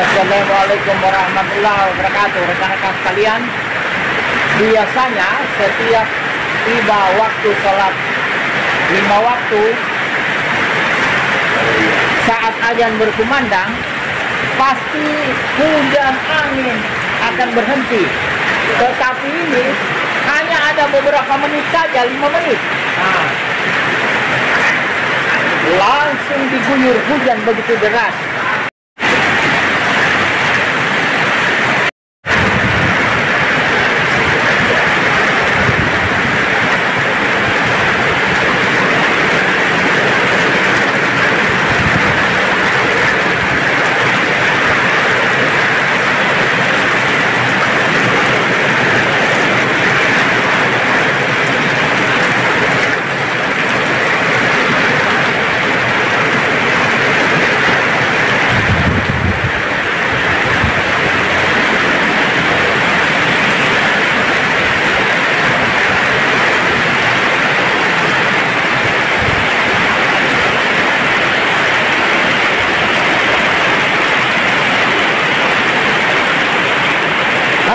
Assalamualaikum warahmatullahi wabarakatuh. Rekan-rekan sekalian Biasanya setiap tiba waktu sholat lima waktu Saat ajan berkumandang Pasti hujan angin akan berhenti. Tetapi ini hanya ada beberapa menit saja, lima menit. Nah, Langsung diguyur hujan begitu deras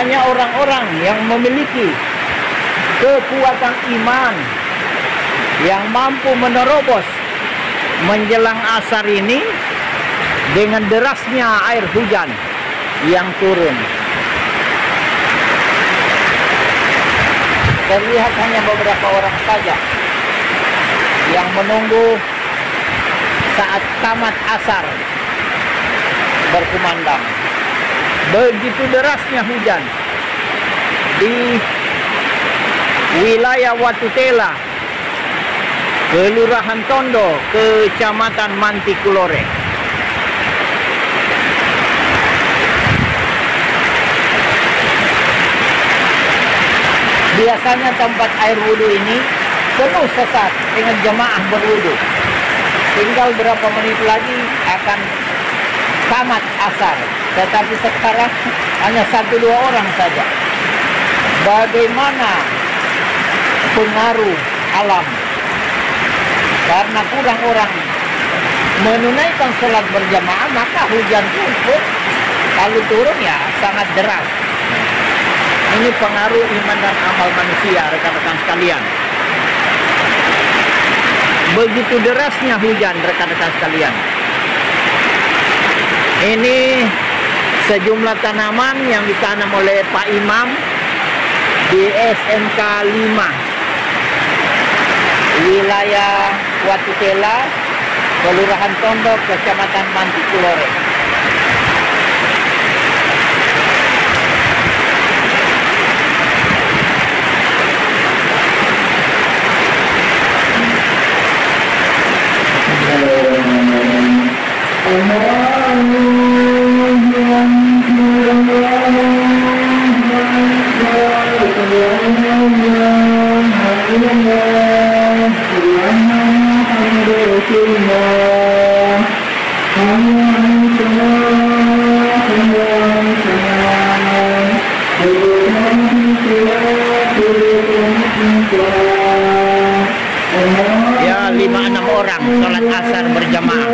hanya orang-orang yang memiliki kekuatan iman yang mampu menerobos menjelang asar ini dengan derasnya air hujan yang turun. Terlihat hanya beberapa orang saja yang menunggu saat tamat asar berkumandang. Begitu derasnya hujan di wilayah Watutela, Kelurahan Tondo, Kecamatan Mantikulore. Biasanya tempat air wudhu ini penuh sesak dengan jemaah berwudhu. Tinggal berapa menit lagi akan tamat asar. Tetapi sekarang hanya satu dua orang saja. Bagaimana pengaruh alam karena kurang orang menunaikan sholat berjamaah maka hujan pun lalu turun ya sangat deras ini pengaruh iman dan amal manusia rekan-rekan sekalian begitu derasnya hujan rekan-rekan sekalian ini sejumlah tanaman yang ditanam oleh Pak Imam di SMK 5 wilayah Watutela, Kelurahan Tondok, Kecamatan Mantikulore. Ya lima enam orang sholat asar berjamaah.